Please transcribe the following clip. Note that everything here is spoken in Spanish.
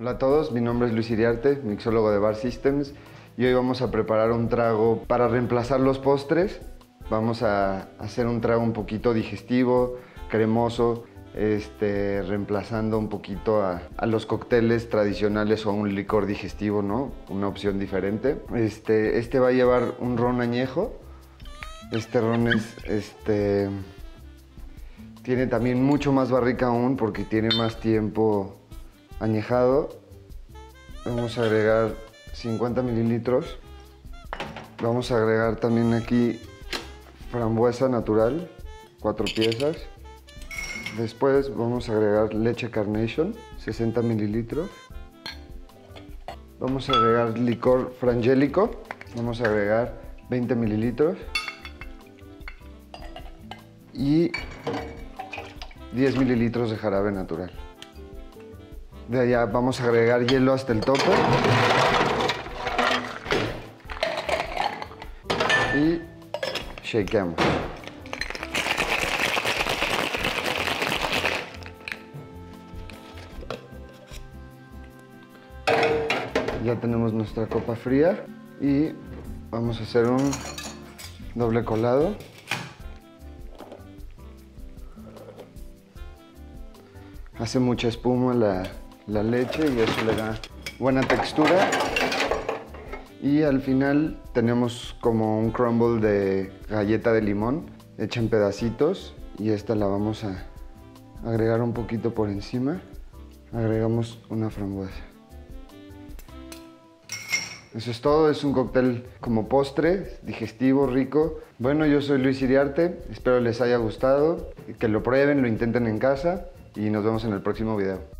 Hola a todos, mi nombre es Luis Iriarte, mixólogo de Bar Systems y hoy vamos a preparar un trago para reemplazar los postres. Vamos a hacer un trago un poquito digestivo, cremoso, este, reemplazando un poquito a, los cócteles tradicionales o a un licor digestivo, ¿no? Una opción diferente. Este, este va a llevar un ron añejo. Este ron es, este, tiene también mucho más barrica aún porque tiene más tiempo añejado. Vamos a agregar 50 mililitros. Vamos a agregar también aquí frambuesa natural, cuatro piezas. Después vamos a agregar leche Carnation, 60 mililitros. Vamos a agregar licor frangélico, vamos a agregar 20 mililitros. Y 10 mililitros de jarabe natural. De allá vamos a agregar hielo hasta el tope. Y shakeamos. Ya tenemos nuestra copa fría y vamos a hacer un doble colado. Hace mucha espuma la, la leche y eso le da buena textura. Y al final tenemos como un crumble de galleta de limón hecha en pedacitos y esta la vamos a agregar un poquito por encima. Agregamos una frambuesa. Eso es todo, es un cóctel como postre, digestivo, rico. Bueno, yo soy Luis Iriarte, espero les haya gustado, que lo prueben, lo intenten en casa y nos vemos en el próximo video.